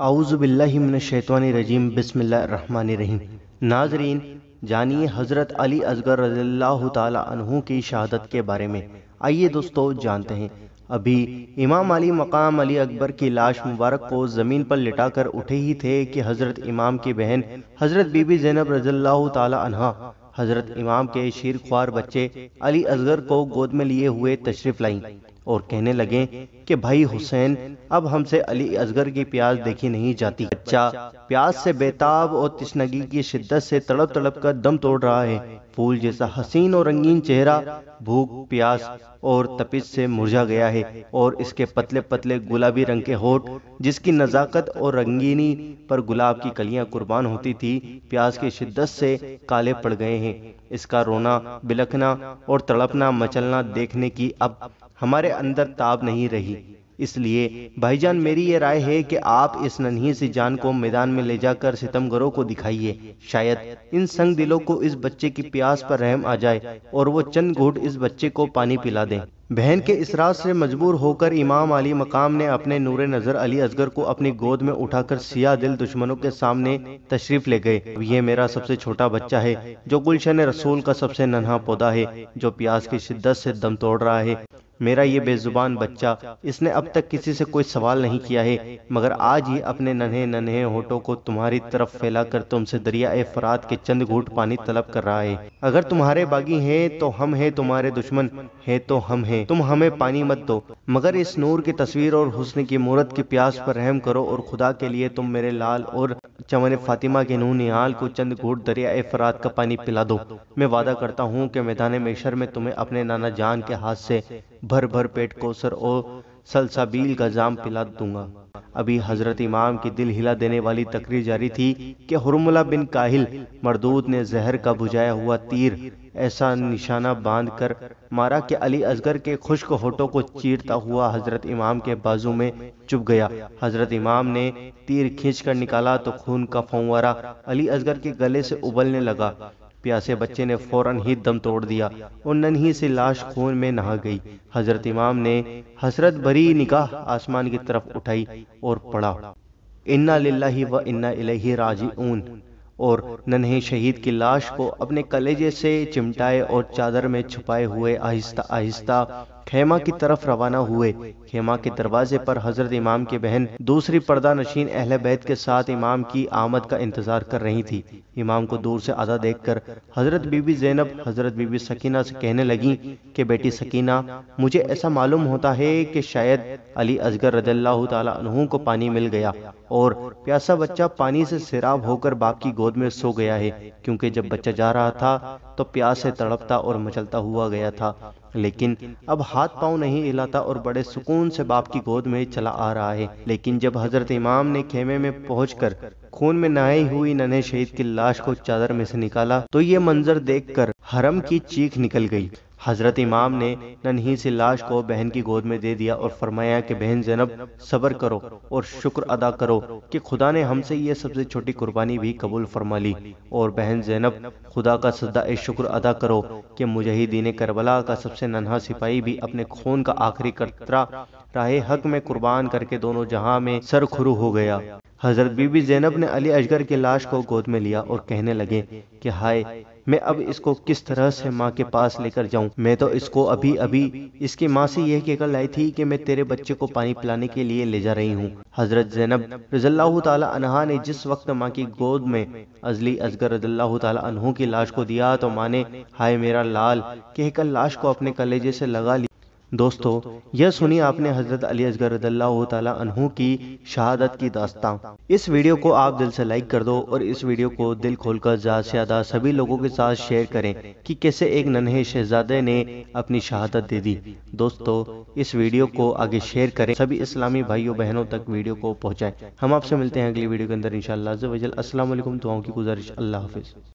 اعوذ باللہ من الشیطان الرجیم، بسم اللہ الرحمن الرحیم۔ ناظرین، جانیے حضرت علی اصغر رضی اللہ تعالی عنہ کی شہادت کے بارے میں۔ آئیے دوستو، جانتے ہیں۔ ابھی امام علی مقام علی اکبر کی لاش مبارک کو زمین پر لٹا کر اٹھے ہی تھے کہ حضرت امام کی بہن حضرت بی بی زینب رضی اللہ تعالی عنہ، حضرت امام کے شیر خوار بچے علی اصغر کو گود میں لیے ہوئے تشریف لائیں۔ اور کہنے لگے کہ بھائی حسین، اب ہم سے علی اصغر کی پیاز دیکھی نہیں جاتی۔ بچہ پیاز سے بیتاب اور تشنگی کی شدت سے تڑپ تڑپ کر دم توڑ رہا ہے۔ پھول جیسا حسین اور رنگین چہرہ، بھوک، پیاس اور تپس سے مرجا گیا ہے اور اس کے پتلے پتلے گلابی رنگ کے ہوٹ، جس کی نزاکت اور رنگینی پر گلاب کی کلیاں قربان ہوتی تھی، پیاس کی شدت سے کالے پڑ گئے ہیں۔ اس کا رونا بلکنا اور تڑپنا، مچلنا دیکھنے کی اب ہمارے اندر تاب نہیں رہی۔ اس لیے، بھائی جان، میری یہ رائے ہے کہ آپ اس ننھی سی جان کو میدان میں لے جا کر ستم گروں کو دکھائیے۔ شاید ان سنگ دلوں کو اس بچے کی پیاس پر رحم آ جائے اور وہ چند گھوٹ اس بچے کو پانی پلا دیں۔ بہن کے اسراج سے مجبور ہو کر امام علی مقام نے اپنے نور نظر علی اصغر کو اپنی گود میں اٹھا کر سیاہ دل دشمنوں کے سامنے تشریف لے گئے۔ یہ میرا سب سے چھوٹا بچہ ہے، جو گلشن رسول کا سب سے ننھا پودا ہے، جو پیاس کی شدت سے دم توڑ رہا ہے۔ میرا یہ بے زبان بچہ، اس نے اب تک کسی سے کوئی سوال نہیں کیا ہے، مگر آج ہی اپنے ننھے ننھے ہوٹوں کو تمہاری طرف پھیلا کر تم سے دریا فرات کے چند گھوٹ پانی طلب کر رہا ہے۔ اگر تمہارے باغی ہیں تو ہم ہیں تمہارے دشمن، ہیں تو ہم ہیں، تم ہمیں پانی مت دو۔ مگر اس نور کی تصویر اور حسن کی مورت کی پیاس پر رحم کرو اور خدا کے لیے تم میرے لال اور چمن فاطمہ کے نون نحال کو چند گھوٹ دریا فرات کا پانی پلا دو۔ میں وعدہ کرتا ہوں کہ میدان میشر میں تمہیں اپنے نانا جان کے ہاتھ سے بھر بھر پیٹ کوسر اور سلسابیل کا جام پلا دوں گا۔ ابھی حضرت امام کی دل ہلا دینے والی تقریر جاری تھی کہ حرملہ بن کاہل مردود نے زہر کا بجھایا ہوا تیر ایسا نشانہ باندھ کر مارا کہ علی اصغر کے خشک ہوٹوں کو چیرتا ہوا حضرت امام کے بازو میں چپ گیا۔ حضرت امام نے تیر کھینچ کر نکالا تو خون کا فنوارا علی اصغر کے گلے سے ابلنے لگا۔ پیاسے بچے نے فوراً ہی دم توڑ دیا اور ننہی سے لاش خون میں نہا گئی۔ حضرت امام نے حسرت بری نکاح آسمان کی طرف اٹھائی اور پڑھا۔ انا للہ و انا الیہ راجعون اور ننہے شہید کی لاش کو اپنے کلیجے سے چمٹائے اور چادر میں چھپائے ہوئے آہستہ آہستہ خیمہ کی طرف روانہ ہوئے۔ خیمہ کے دروازے پر حضرت امام کی بہن، دوسری پردہ نشین اہل بیت کے ساتھ امام کی آمد کا انتظار کر رہی تھی۔ امام کو دور سے آدھا دیکھ کر حضرت بی بی زینب، حضرت بی بی سکینہ سے کہنے لگی کہ بیٹی سکینہ، مجھے ایسا معلوم ہوتا ہے کہ شاید علی اصغر رضی اللہ تعالی عنہ کو پانی مل گیا اور پیاسا بچہ پانی سے سیراب ہو کر باپ کی گود میں سو گیا ہے۔ کیونکہ جب بچہ جا رہا تھا تو پیاس سے تڑپتا اور مچلتا ہوا گیا تھا۔ لیکن اب ہاتھ پاؤں نہیں ہلاتا اور بڑے سکون سے باپ کی گود میں چلا آ رہا ہے۔ لیکن جب حضرت امام نے خیمے میں پہنچ کر خون میں نہائی ہوئی ننھے شہید کی لاش کو چادر میں سے نکالا تو یہ منظر دیکھ کر حرم کی چیخ نکل گئی۔ حضرت امام نے ننہی سی لاش کو بہن کی گود میں دے دیا اور فرمایا کہ بہن زینب، صبر کرو اور شکر ادا کرو کہ خدا نے ہم سے یہ سب سے چھوٹی قربانی بھی قبول فرما لی۔ اور بہن زینب، خدا کا سجدہ شکر ادا کرو کہ مجاہدین کربلا کا سب سے ننھا سپاہی بھی اپنے خون کا آخری قطرہ راہ حق میں قربان کر کے دونوں جہاں میں سر کھرو ہو گیا۔ حضرت بی بی زینب نے علی اشگر کی لاش کو گود میں لیا اور کہنے لگے کہ ہائے، میں اب اس کو کس طرح سے ماں کے پاس لے کر جاؤں؟ میں تو اس کو ابھی ابھی، اس کی ماں سے یہ کہہ کر لائی تھی کہ میں تیرے بچے کو پانی پلانے کے لیے لے جا رہی ہوں۔ حضرت زینب رضی اللہ تعالی عنہ نے جس وقت ماں کی گود میں ازلی ازگر رضی اللہ تعالی عنہ کی لاش کو دیا تو ماں نے ہائے میرا لال، کہہ کر لاش کو اپنے کلیجے سے لگا لی دوستو، یہ سنی آپ نے حضرت علی اصغر رضی اللہ تعالی عنہ کی شہادت کی داستان۔ اس ویڈیو کو آپ دل سے لائک کر دو اور اس ویڈیو کو دل کھول کر زیادہ سے زیادہ سبھی لوگوں کے ساتھ شیئر کریں کہ کیسے ایک ننھے شہزادے نے اپنی شہادت دے دی۔ دوستو، اس ویڈیو کو آگے شیئر کریں، سبھی اسلامی بھائیوں بہنوں تک ویڈیو کو پہنچائیں۔ ہم آپ سے ملتے ہیں اگلی ویڈیو کے اندر انشاءاللہ السلام علیکم، دعاؤں کی گزارش۔ اللہ حافظ۔